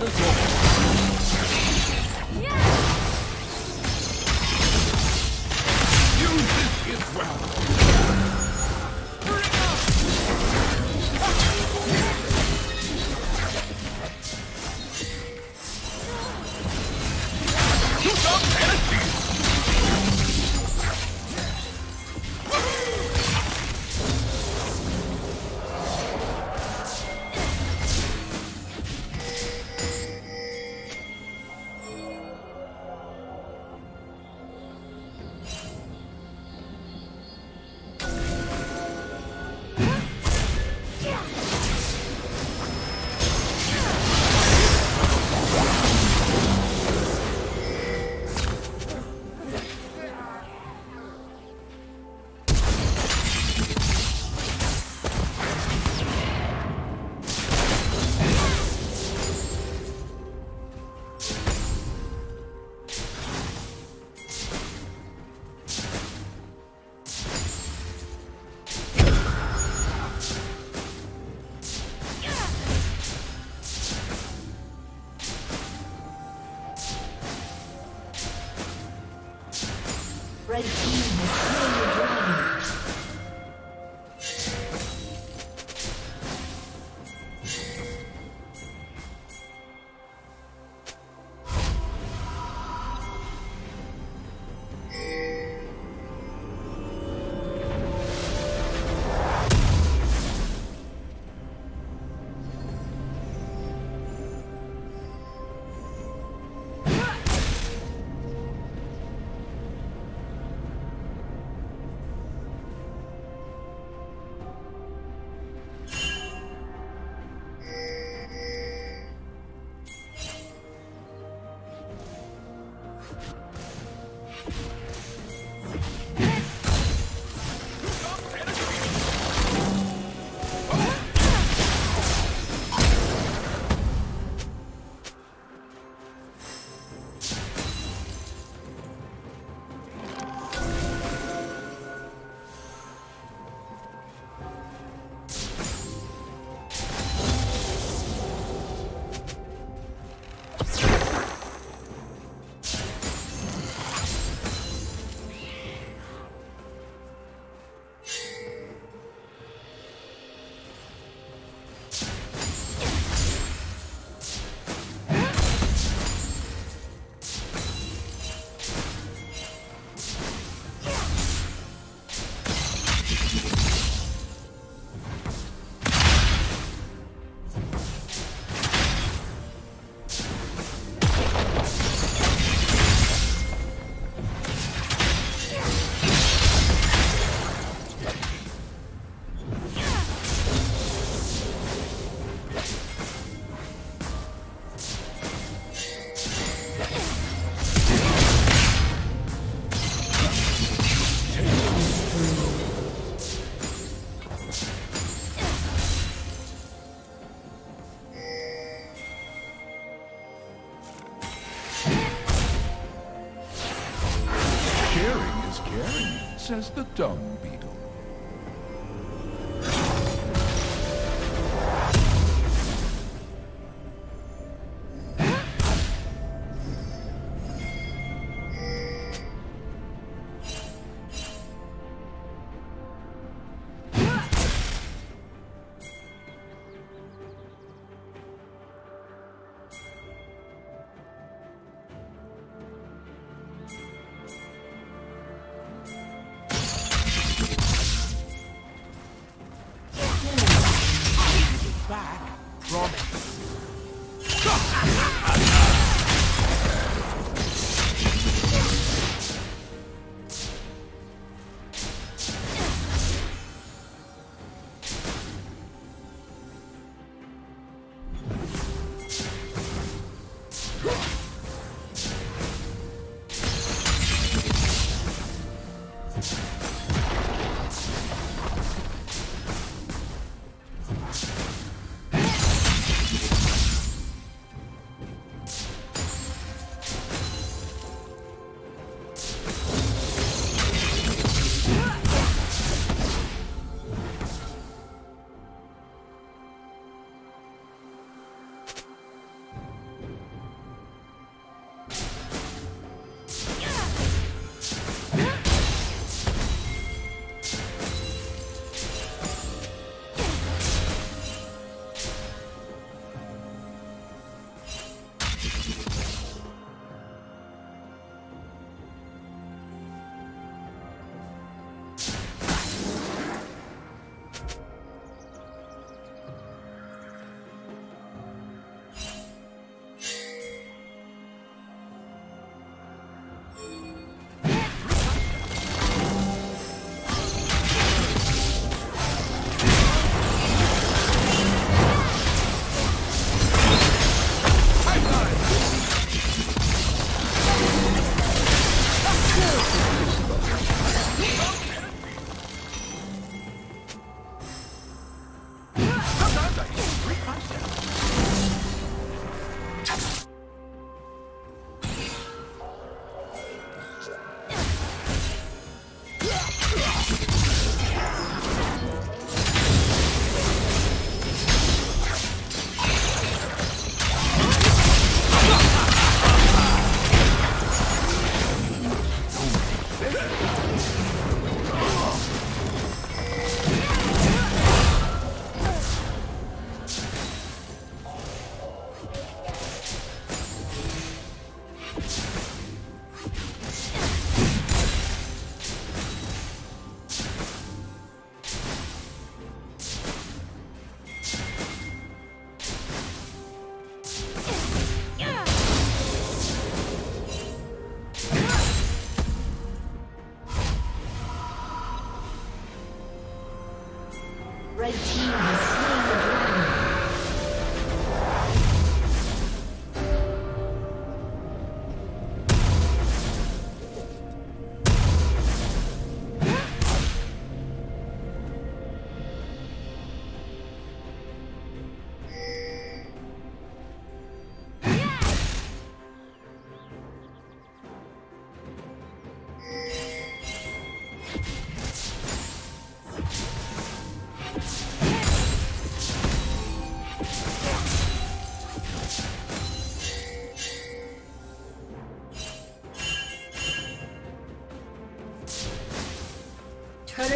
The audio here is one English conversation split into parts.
Protect us says the dung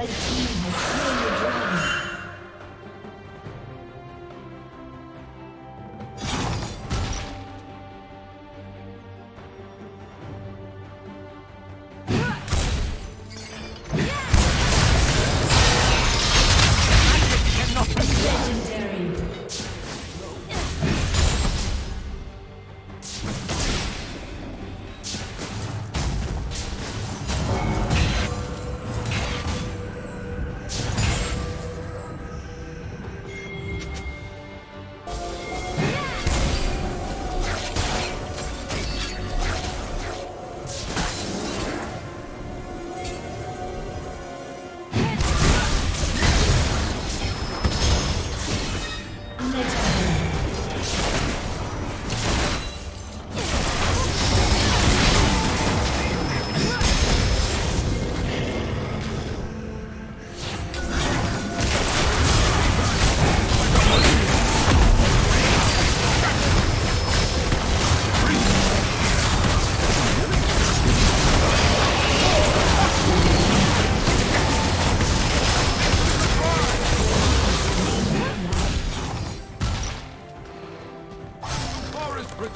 Red team.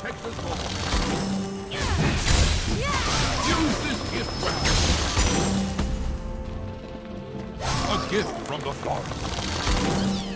Us all. Use this gift well. A gift from the forest.